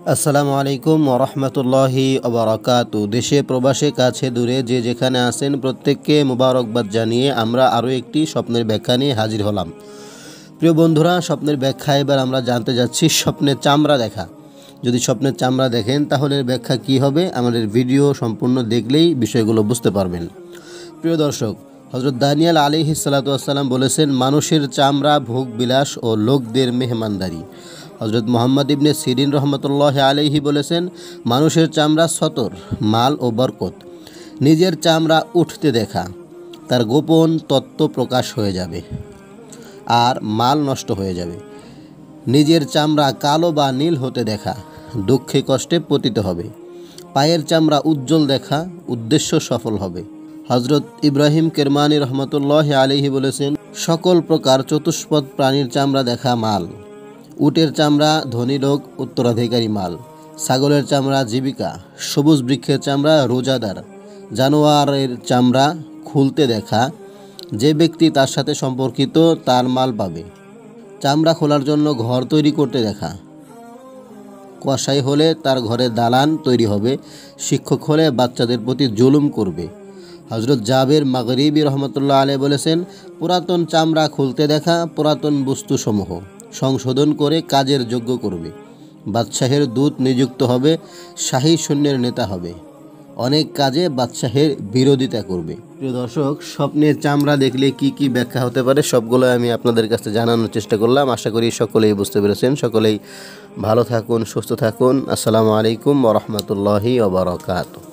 আসসালামু আলাইকুম ওরহমতুল্লাহি ওবরাকাতু দেশে, প্রবাসে, কাছে, দূরে যে যেখানে আছেন প্রত্যেককে মুবারকবাদ জানিয়ে আমরা আরও একটি স্বপ্নের ব্যাখ্যা নিয়ে হাজির হলাম। প্রিয় বন্ধুরা, স্বপ্নের ব্যাখ্যা এবার আমরা জানতে যাচ্ছি স্বপ্নের চামড়া দেখা। যদি স্বপ্নের চামড়া দেখেন, তাহলে ব্যাখ্যা কী হবে? আমাদের ভিডিও সম্পূর্ণ দেখলেই বিষয়গুলো বুঝতে পারবেন। প্রিয় দর্শক হজরত দানিয়াল আলী হিসালাতাম বলেছেন, মানুষের চামড়া ভোগ বিলাস ও লোকদের মেহমানদারি। হজরত মোহাম্মদ ইবনে সিরিন রহমতুল্লাহ আলহি বলেছেন, মানুষের চামড়া সতর, মাল ও বরকত। নিজের চামড়া উঠতে দেখা, তার গোপন তত্ত্ব প্রকাশ হয়ে যাবে আর মাল নষ্ট হয়ে যাবে। নিজের চামড়া কালো বা নীল হতে দেখা, দুঃখে কষ্টে পতিত হবে। পায়ের চামড়া উজ্জ্বল দেখা, উদ্দেশ্য সফল হবে। হজরত ইব্রাহিম কেরমানি রহমতুল্লাহ আলিহি বলেছেন, সকল প্রকার চতুষ্পদ প্রাণীর চামড়া দেখা মাল। উটের চামড়া, ধনী লোক, উত্তরাধিকারী মাল। ছাগলের চামড়া, জীবিকা। সবুজ বৃক্ষের চামড়া, রোজাদার। জানোয়ারের চামড়া খুলতে দেখা। যে ব্যক্তি তার সাথে সম্পর্কিত, তার মাল পাবে। চামড়া খোলার জন্য ঘর তৈরি করতে দেখা। কষাই হলে তার ঘরে দালান তৈরি হবে। শিক্ষক হলে বাচ্চাদের প্রতি জুলুম করবে। হজরত জাবের মাগরিবি রহমতুল্লাহ আলে বলেছেন, পুরাতন চামড়া খুলতে দেখা, পুরাতন বস্তুসমূহ। সংশোধন করে কাজের যোগ্য করবে। বাদশাহের দূত নিযুক্ত হবে, শাহী সৈন্যের নেতা হবে। অনেক কাজে বাদশাহের বিরোধিতা করবে। প্রিয় দর্শক, স্বপ্নের চামড়া দেখলে কি কি ব্যাখ্যা হতে পারে সবগুলো আমি আপনাদের কাছে জানানোর চেষ্টা করলাম। আশা করি সকলেই বুঝতে পেরেছেন। সকলেই ভালো থাকুন, সুস্থ থাকুন। আসসালামু আলাইকুম ওরহমতুল্লাহি ওবরাকাত